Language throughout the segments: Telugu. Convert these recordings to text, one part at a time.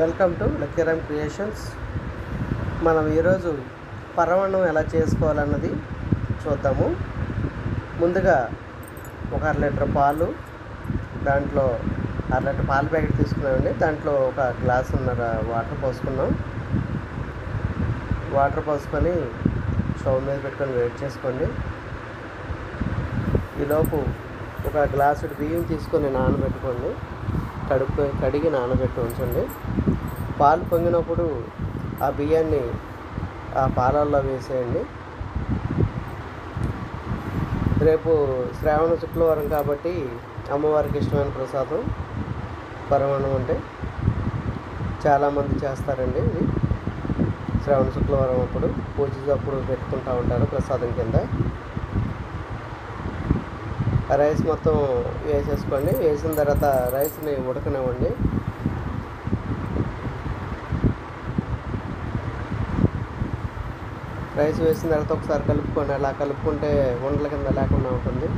Welcome to లక్కీరామ్ creations. మనం ఈరోజు పరమాన్నం ఎలా చేసుకోవాలన్నది చూద్దాము. ముందుగా ఒక అర లీటర్ పాలు దాంట్లో అర లీటర్ పాల ప్యాకెట్ తీసుకున్నామండి. దాంట్లో ఒక గ్లాస్ ఉన్నర వాటర్ పోసుకున్నాం. వాటర్ పోసుకొని స్టవ్ మీద పెట్టుకొని వెయిట్ చేసుకోండి. ఈలోపు ఒక గ్లాసు బియ్యం తీసుకొని నానబెట్టుకోండి. కడుపు కడిగి నానబెట్టి ఉంచండి. పాలు పొంగినప్పుడు ఆ బియ్యాన్ని ఆ పాలల్లో వేసేయండి. రేపు శ్రావణ శుక్రవారం కాబట్టి అమ్మవారికి ఇష్టమైన ప్రసాదం పరమాణం అంటే చాలామంది చేస్తారండి ఇది. శ్రావణ శుక్రవారం అప్పుడు పూజ అప్పుడు పెట్టుకుంటూ ఉంటారు ప్రసాదం కింద. రైస్ మొత్తం వేసేసుకోండి. వేసిన తర్వాత రైస్ని ఉడకనివ్వండి. రైస్ వేసిన తర్వాత ఒకసారి కలుపుకోండి. అలా కలుపుకుంటే ఉండల కింద లేకుండా ఉంటుంది.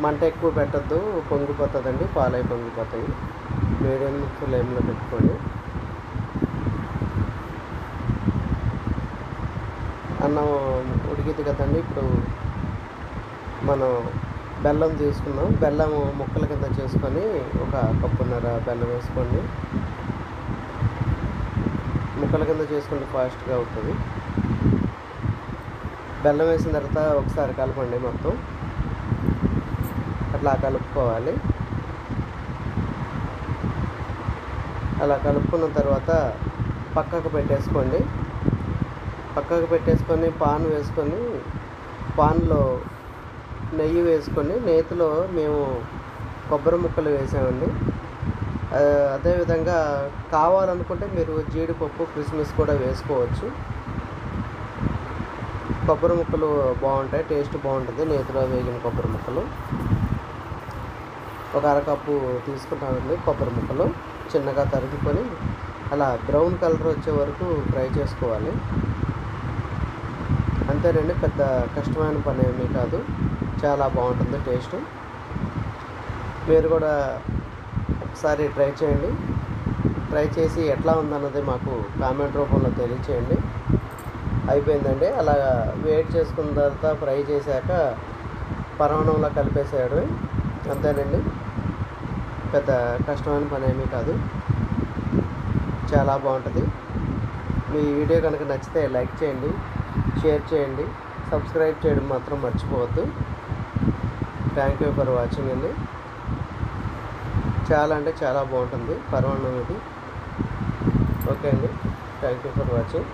మంట ఎక్కువ పెట్టద్దు. పొంగిపోతుందండి. పాలై పొంగిపోతాయి. మీడియం ఫ్లేమ్లో పెట్టుకోండి. అన్నం ఉడికింది కదండి. ఇప్పుడు మనం బెల్లం తీసుకున్నాం. బెల్లం ముక్కల కింద చేసుకొని ఒక కప్పున్నర బెల్లం వేసుకోండి. ముక్కల కింద చేసుకుంటే ఫాస్ట్గా అవుతుంది. బెల్లం వేసిన తర్వాత ఒకసారి కలపండి మొత్తం. అట్లా కలుపుకోవాలి. అలా కలుపుకున్న తర్వాత పక్కకు పెట్టేసుకోండి. పక్కకు పెట్టేసుకొని పాన్ వేసుకొని పాన్లో నెయ్యి వేసుకొని నేతిలో మేము కొబ్బరి ముక్కలు వేసామండి. అదేవిధంగా కావాలనుకుంటే మీరు జీడిపప్పు కిస్మిస్ కూడా వేసుకోవచ్చు. కొబ్బరి ముక్కలు బాగుంటాయి టేస్ట్ బాగుంటుంది. నేతిలో వేగిన కొబ్బరి ముక్కలు. ఒక అరకప్పు తీసుకుంటామండి కొబ్బరి ముక్కలు. చిన్నగా తరుగుకొని అలా బ్రౌన్ కలర్ వచ్చే వరకు ఫ్రై చేసుకోవాలి. అంతేనండి పెద్ద కష్టమైన పని ఏమీ కాదు. చాలా బాగుంటుంది టేస్ట్. మీరు కూడా ఒకసారి ట్రై చేయండి. ట్రై చేసి ఎట్లా ఉందన్నది మాకు కామెంట్ రూపంలో తెలియచేయండి. అయిపోయిందండి. అలా వెయిట్ చేసుకున్న తర్వాత ఫ్రై చేశాక పరమాణంలో కలిపేసాడు అంతేనండి. పెద్ద కష్టమైన పని ఏమీ కాదు. చాలా బాగుంటుంది. మీ వీడియో కనుక నచ్చితే లైక్ చేయండి. షేర్ చేయండి. సబ్స్క్రైబ్ చేయడం మాత్రం మర్చిపోవద్దు. థ్యాంక్ యూ ఫర్ వాచింగ్ అండి. చాలా అంటే చాలా బాగుంటుంది. పర్వాణం ఇది ఓకే అండి. Thank you for watching.